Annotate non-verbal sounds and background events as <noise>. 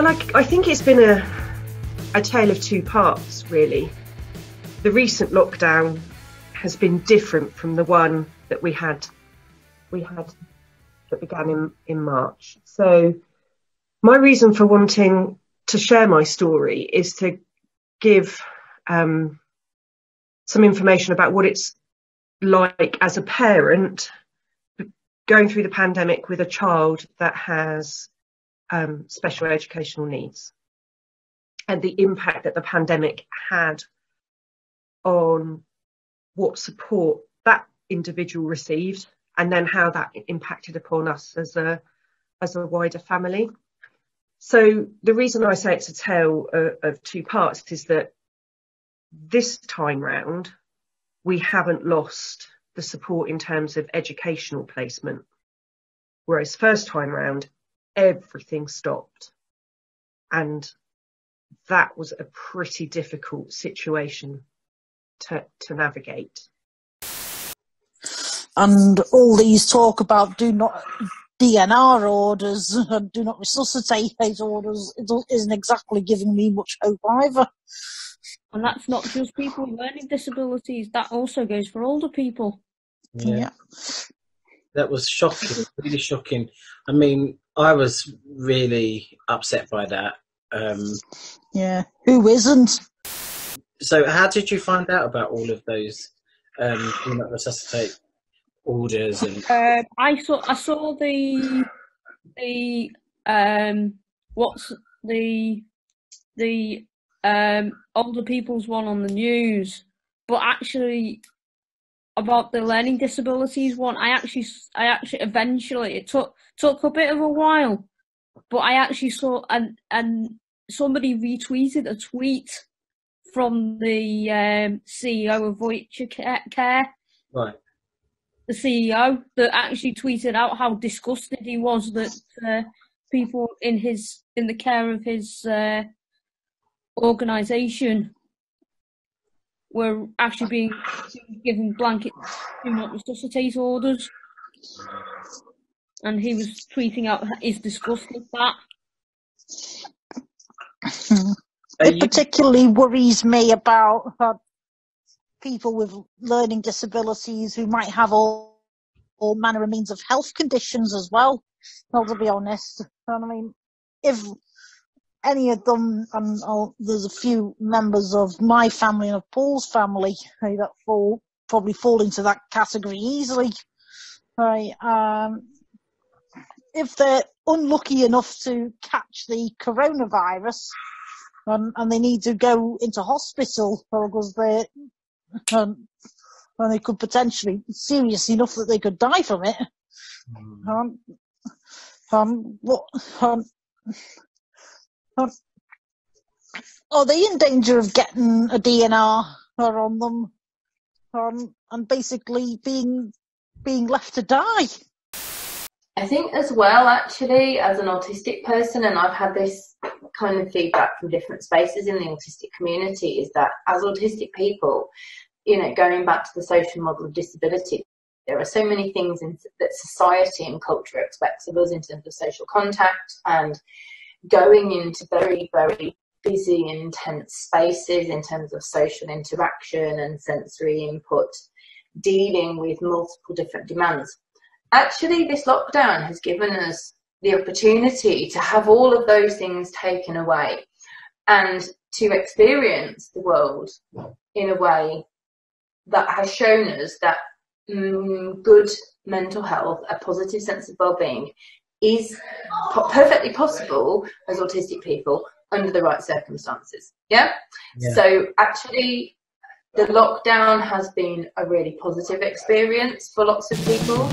Well, I, I think it's been a, a tale of two parts, really. The recent lockdown has been different from the one that we had we had that began in, in March. So my reason for wanting to share my story is to give um, some information about what it's like as a parent going through the pandemic with a child that has um, special educational needs and the impact that the pandemic had on what support that individual received and then how that impacted upon us as a as a wider family. So the reason I say it's a tale of, of two parts is that this time round we haven't lost the support in terms of educational placement, whereas first time round everything stopped, and that was a pretty difficult situation to, to navigate and all these talk about do not DNR orders <laughs> and do not resuscitate orders isn't exactly giving me much hope either. And that's not just people with learning disabilities, that also goes for older people. Yeah. yeah. That was shocking, <laughs> really shocking. I mean, I was really upset by that. Um, yeah, who isn't? So, how did you find out about all of those um, do not resuscitate orders and uh, I saw I saw the the um what's the the um older people's one on the news but actually about the learning disabilities one I actually I actually eventually it took took a bit of a while but I actually saw and and somebody retweeted a tweet from the um, CEO of Voyager Care. Right. The CEO that actually tweeted out how disgusted he was that uh, people in his in the care of his uh, organisation were actually being given blanket do not resuscitate orders, and he was tweeting out his disgust with that. It particularly worries me about uh, people with learning disabilities who might have all, all manner of means of health conditions as well. Well, to be honest, I mean, if any of them, and oh, there's a few members of my family and of Paul's family that fall probably fall into that category easily. Right, um, if they're unlucky enough to catch the coronavirus and, and they need to go into hospital because they're um, and they could potentially serious enough that they could die from it. Mm. Um, um, what, um, um, are they in danger of getting a DNR on them, um, and basically being being left to die? I think as well, actually, as an autistic person, and I've had this kind of feedback from different spaces in the autistic community, is that as autistic people, you know, going back to the social model of disability, there are so many things in, that society and culture expects of us in terms of social contact and going into very, very busy intense spaces in terms of social interaction and sensory input, dealing with multiple different demands. Actually, this lockdown has given us the opportunity to have all of those things taken away and to experience the world in a way that has shown us that mm, good mental health, a positive sense of well-being, is perfectly possible as autistic people under the right circumstances. Yeah? yeah? So actually, the lockdown has been a really positive experience for lots of people.